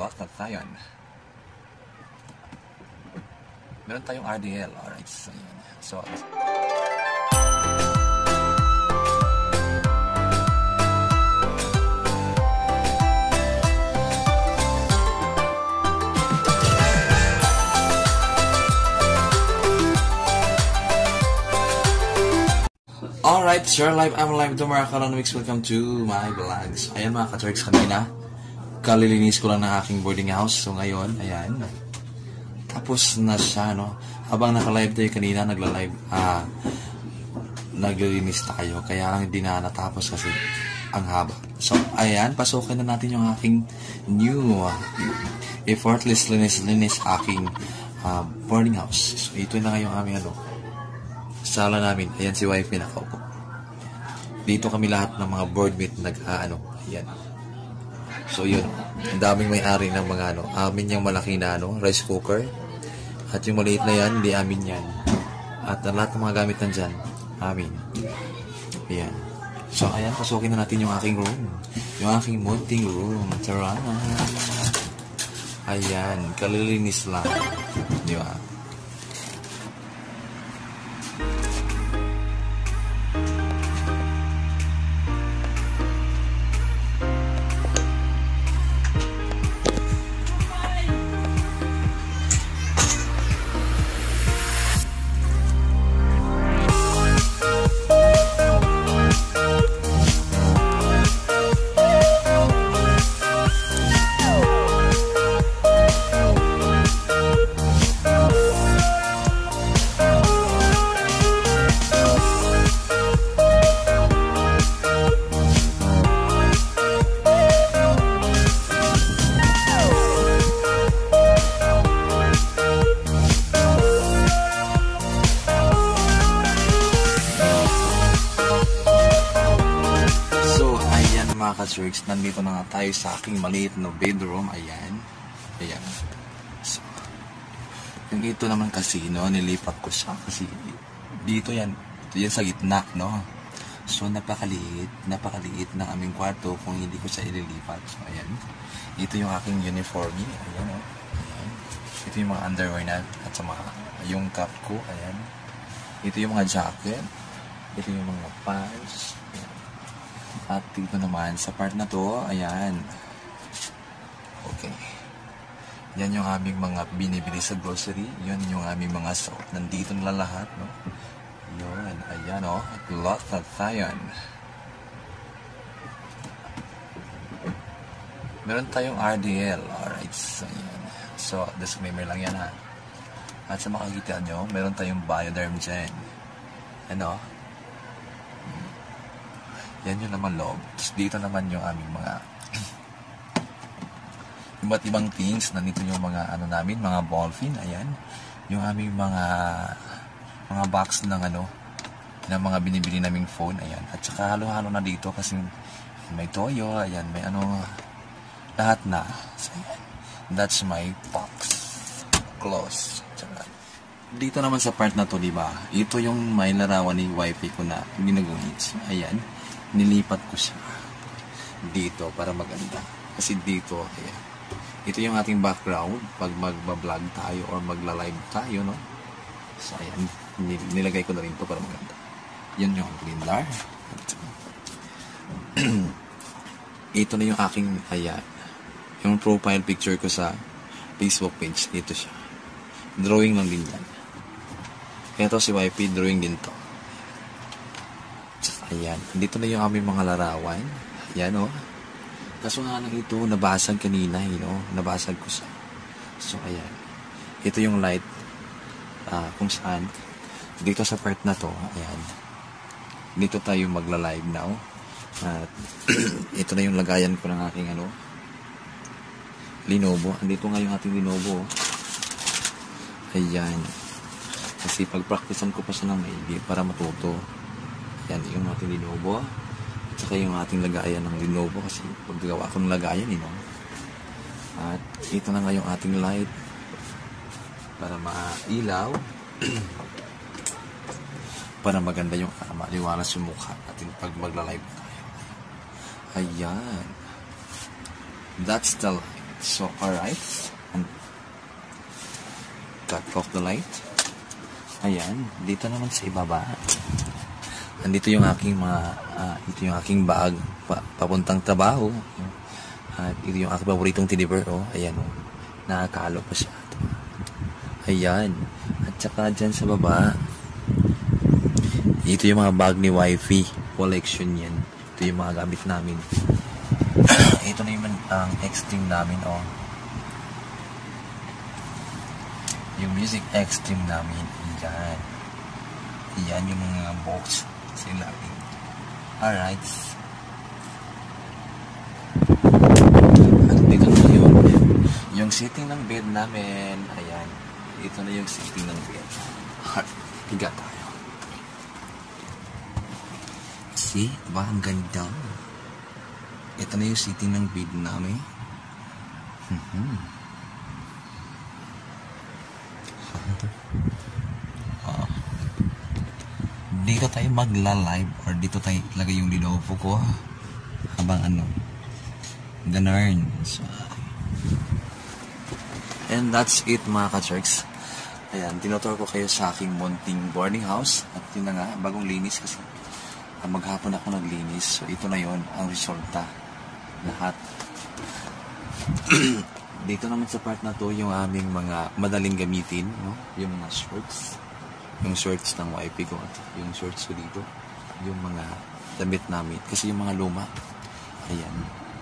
lost at tayon. Meron tayong RDL. Alright. So, yan. So, Alright, sure live, I'm live to mga Economics. Welcome to my vlogs. Ayan mga ka-Turks kanina. Kalilinis ko lang ng aking boarding house. So ngayon, ayan. Tapos na siya, no? Habang naka-live tayo kanina, nagla-live, ah, naglilinis na kayo. Kaya lang hindi na natapos kasi ang haba. So, ayan, pasukin na natin yung aking new uh, effortless linis-linis aking uh, boarding house. So, ito na ngayong aming ano, sala namin. Ayan si wife nakaupo. Dito kami lahat ng mga board meet nag-ano. Ayan. So yun, ang daming may-ari ng mga ano, amin yung malaki na ano, rice cooker. At yung maliit na yan, hindi amin yan. At lahat ng mga gamit nandyan, amin. Ayan. So ayan, pasukin na natin yung aking room. Yung aking munting room. Tara. Ayan, kalilinis lang. Di ba? Ka-jerks, nandito na nga tayo sa aking maliit na bedroom. Ayan. Ayan. So, yung ito naman kasi, no, nilipat ko siya kasi dito yan, yan sa gitna, no. So, napakaliit, napakaliit ng aming kwarto kung hindi ko siya ililipat. So, ayan. Ito yung aking uniform. Ayan, no. Ayan. Ito yung mga underwear na at sa mga, yung cap ko. Ayan. Ito yung mga jacket. Ito yung mga pants. Ayan. At dito naman, sa part na to, ayan. Okay. Yan yung aming mga binibili sa grocery. Yan yung aming mga soap. Nandito na lahat, no? Yun, ayan, oh. Lot na tayo. Meron tayong RDL. Alright, so yan. So, disclaimer lang yan, ha? At sa makikita nyo, meron tayong Bioderm dyan. Ano? Yan yung naman loob. Tapos dito naman yung aming mga iba't ibang things. Nandito yung mga ano namin, mga ball fin. Ayan. Yung aming mga mga box ng ano ng mga binibili naming phone. Ayan. At saka halo-halo na dito kasi may toyo. Ayan. May ano lahat na. So. That's my box. Close. Tsaka, dito naman sa part na to, di ba? Ito yung may larawan ni wifi ko na ginagawin. So, ayan nilipat ko siya dito para maganda. Kasi dito, ayan. Ito yung ating background pag magba-vlog tayo or magla-live tayo, no? So, ayan. Nil- Nilagay ko na rin to para maganda. Yan yung blindar. ito na yung aking, ayan. Yung profile picture ko sa Facebook page. Ito siya. Drawing lang din yan. Ito si YP, drawing din to. Ayan. Dito na yung aming mga larawan. Ayan, oh. Kaso nga lang ito, nabasag kanina, you know. Nabasag ko siya. So, ayan. Ito yung light ah, kung saan. Dito sa part na to, ayan. Dito tayo magla-live now. At ito na yung lagayan ko ng aking ano, Lenovo. Andito nga yung ating Lenovo. Ayan. Kasi pag-practicean ko pa siya ng maigi para matuto. Yan yung ating Lenovo. At saka yung ating lagayan ng Lenovo kasi paggawa ko ng lagayan, you know. At ito na nga yung ating light para mailaw. para maganda yung uh, maliwalas yung mukha natin pag magla-live tayo. Ayan. That's the light. So, alright. And cut off the light. Ayan, dito naman sa ibaba. Andito yung aking mga, ah, ito yung aking bag pa, papuntang trabaho. At ito yung aking paboritong bear, oh. Ayan, oh. Nakakalo pa siya. Ayan. At saka dyan sa baba, ito yung mga bag ni wifey. Collection yan. Ito yung mga gamit namin. ito na yung ang extreme namin, oh. Yung music extreme namin. Yan. Yan yung mga box sa ilalim. Alright. At dito na yun. Yung sitting ng bed namin. Ayan. Ito na yung sitting ng bed. Higa tayo. See? Diba? Ang ganda. Ito na yung sitting ng bed namin. Mhm. Ah. Dito tayo magla-live or dito tayo ilagay yung linovo ko habang ano ganarn. So, and that's it mga ka-jerks. Ayan tinotor ko kayo sa aking munting boarding house. At yun na nga bagong linis kasi ah, maghapon ako naglinis. So ito na yon ang resulta. Lahat. Dito naman sa part na to yung aming mga madaling gamitin no? Yung mga shorts yung shorts ng YP ko at yung shorts ko dito. Yung mga damit namin. Kasi yung mga luma ayan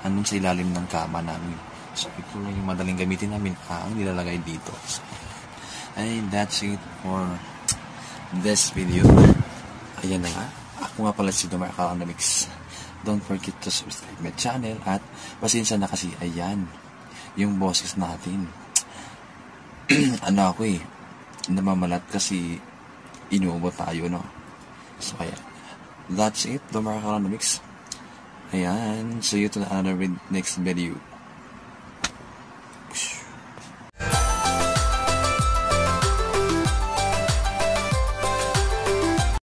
andun sa ilalim ng kama namin. So ito lang yung madaling gamitin namin ah, ang nilalagay dito. And that's it for this video. Ayan na nga. Ako nga pala si Dumar Economics don't forget to subscribe my channel at pasensya na kasi ayan yung boses natin. Ano ako eh namamalat kasi inuubo tayo no? So kaya that's it. Dumar Economics ayan. See you to another next video